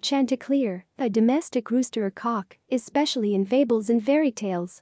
Chanticleer, a domestic rooster or cock, especially in fables and fairy tales.